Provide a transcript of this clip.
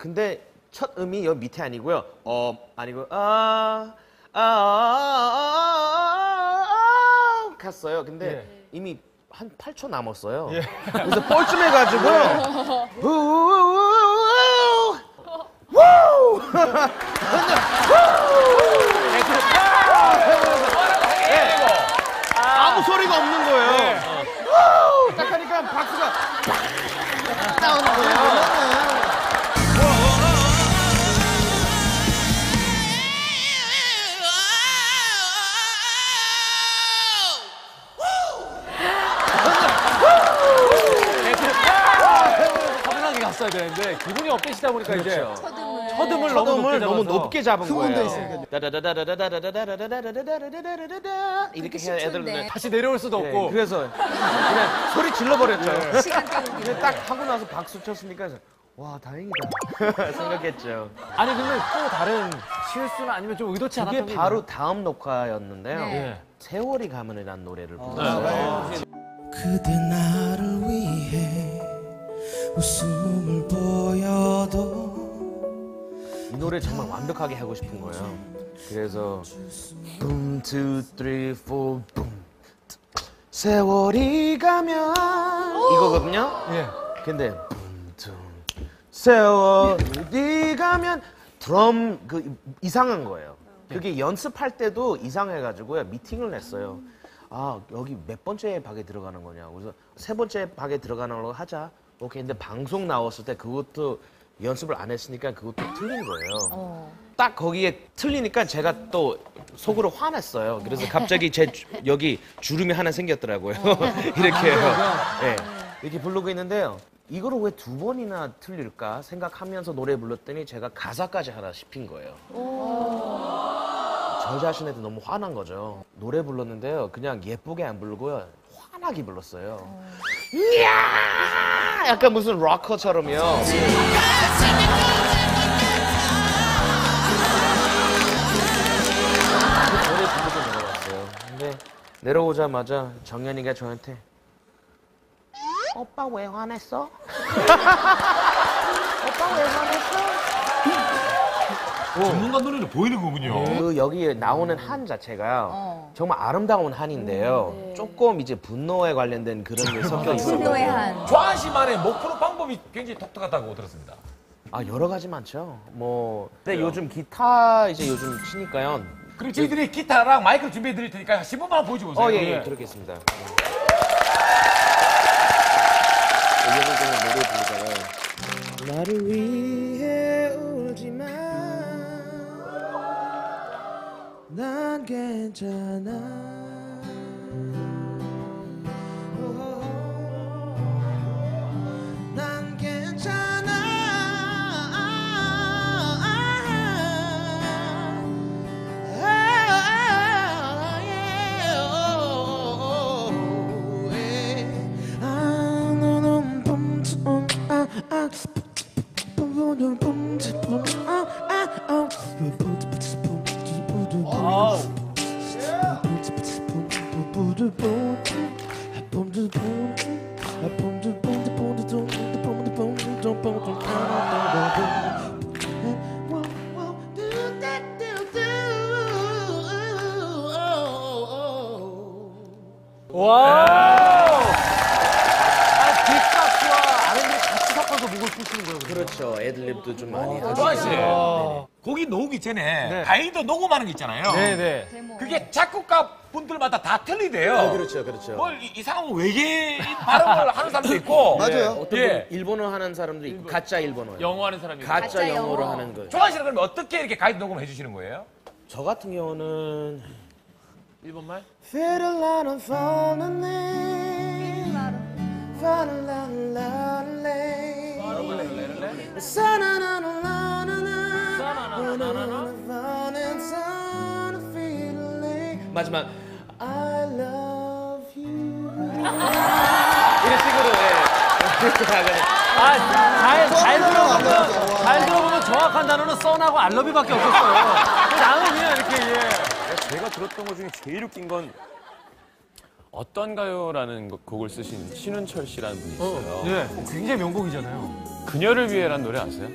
근데 첫 음이 여기 밑에 아니고요. 어 아니고 아. 아, 아, 아, 아, 아 갔어요. 근데 이미 한 8초 남았어요. 그래서 뻘쭘해가지고 우우우우우 우 아무 소리가 없는 거예요. 딱 하니까 박수가 나오는 거예요. 잡았어야 되는데 기분이 업되시다 보니까 이제 그렇죠. 첫음을 첫음을 너무 높게, 네, 너무 높게 잡은 거예요. 있으니까. 다다다다다다다다다다다다다다다다다다 이렇게 해야 애들은 다시 내려올 수도 없고 예, 그래서 그냥 소리 질러 버렸죠. 예. 네, 근데 딱 하고 나서 박수 쳤으니까 와 다행이다 생각했죠. 아니 근데 또 다른 실수나 아니면 좀 의도치 않았던 게 바로 게 다음 녹화였는데요. 네. 세월이 가면이란 노래를 아, 불렀어요. 네. 그대 나를 위해 웃음을 보여도 이 노래 정말 완벽하게 하고 싶은 거예요. 그래서 boom two three four boom 세월이 가면 이거거든요. 예. 근데 boom two 세월이 가면 드럼 그 이상한 거예요. 그게 연습할 때도 이상해가지고요 미팅을 냈어요. 아 여기 몇 번째 박에 들어가는 거냐. 그래서 세 번째 박에 들어가는 걸로 하자. 오케이. 근데 방송 나왔을 때 그것도 연습을 안 했으니까 그것도 틀린 거예요. 딱 거기에 틀리니까 제가 또 속으로 화냈어요. 그래서 갑자기 제 주- 여기 주름이 하나 생겼더라고요. 이렇게요. 네. 이렇게 부르고 있는데요. 이거를 왜두 번이나 틀릴까 생각하면서 노래 불렀더니 제가 가사까지 하나 씹힌 거예요. 저 자신한테 너무 화난 거죠. 노래 불렀는데요. 그냥 예쁘게 안 부르고요. 화나게 불렀어요. 이야! 약간 무슨 락커처럼요. 그 노래 부르고 내려왔어요. 근데 내려오자마자 정연이가 저한테 오빠 왜 화냈어? 오빠 왜 화냈어? 전문가 노래를 보이는 거군요. 그 여기에 나오는 한 자체가요. 정말 아름다운 한인데요. 조금 이제 분노에 관련된 그런 게 섞여 있어요. 분노의 한. 조한 씨만의 목 푸는 방법이 굉장히 독특하다고 들었습니다. 아 여러 가지 많죠. 뭐 근데 요즘 기타 이제 요즘 치니까요. 그리고 저희들이 기타랑 마이크를 준비해 드릴 테니까 10분만 보여주고 오세요. 어, 예, 예, 노래 부르다가 나를 위해 울지 마. 난 괜찮아. bout de peau 섞어서 목을 푸시는 거예요. 그러면? 그렇죠. 애들립도 좀 많이 하죠. 조한 씨, 아. 곡이 나오기 전에 네. 가이드 녹음하는 게 있잖아요. 네네. 그게 작곡가 분들마다 다 틀리대요. 아, 그렇죠, 그렇죠. 뭘 이- 이상한 외계인 발음을 하는 사람도 있고. 맞아요. 어떤 예. 분 일본어 하는 사람도 있고 가짜 일본어요. 영어 하는 사람이. 가짜, 가짜 영어로 영어. 하는 거. 조한 씨는 그럼 어떻게 이렇게 가이드 녹음을 해주시는 거예요? 저 같은 경우는 일본말? Feel a lot of falling in Falling, falling falling 마지막 I love you 이런 식으로 예. 아, 잘, 잘 들어보면, 잘 들어보면 정확한 단어는 썬하고 알러뷰밖에 없었어요. 나는 그냥 이렇게, 예. 제가 들었던 것 중에 제일 웃긴 건 어떤가요라는 거- 곡을 쓰신 신은철 씨라는 분이 있어요. 예. 굉장히 명곡이잖아요. 그녀를 위해라는 노래 아세요?